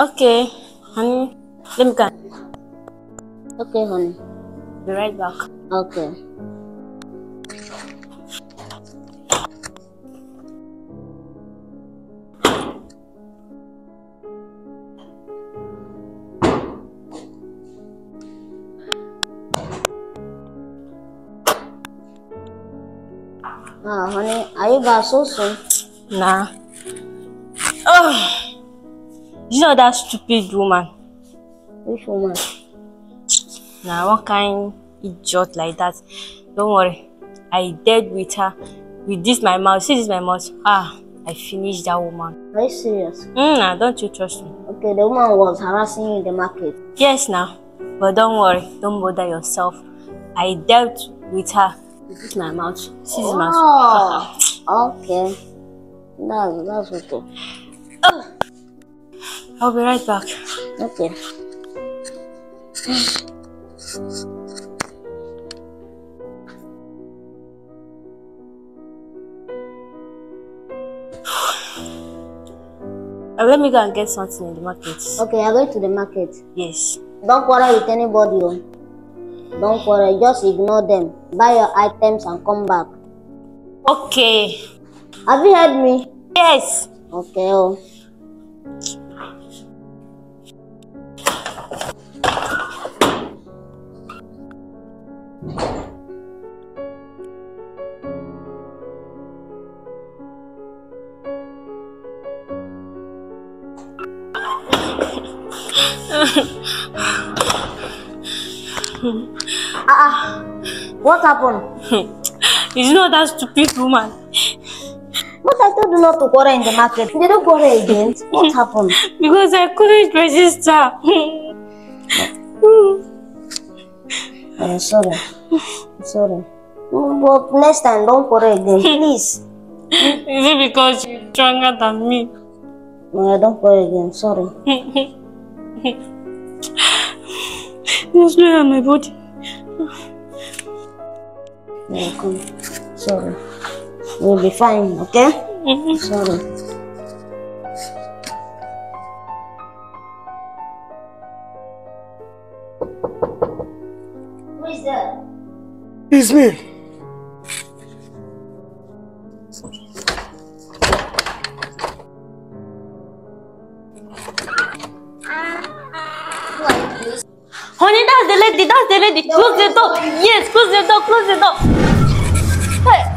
Okay, honey. Let me go. Okay, honey. Be right back. Okay. Ah, honey, are you back so soon? Nah. Oh, you know that stupid woman. Which woman? Nah, one kind idiot like that. Don't worry. I dead with her. With this my mouth. See this my mouth. Ah, I finished that woman. Are you serious? Mm, nah, don't you trust me? Okay, the woman was harassing you in the market. Yes, now. But don't worry. Don't bother yourself. I dealt with her. This my mouth. See this mouth. Oh, okay. That's that's okay. I'll be right back. Okay. Uh, let me go and get something in the market. Okay, I'm going to the market. Yes. Don't quarrel with anybody. oh. Don't quarrel, just ignore them. Buy your items and come back. Okay. Have you heard me? Yes. Okay, oh. Ah, ah. What happened? You know that stupid woman. But I told you not to quarrel in the market. You don't quarrel again. What happened? Because I couldn't register. I'm sorry. I'm sorry. But next time, don't quarrel again, please. Is it because you're stronger than me? No, don't quarrel again. Sorry. There's no on my body. Yeah, come. Sorry. We'll be fine, okay? Sorry. Who is that? It's me. Honey, that's the lady, that's the lady. Close the door. Yes, close the door, close the door. Hey.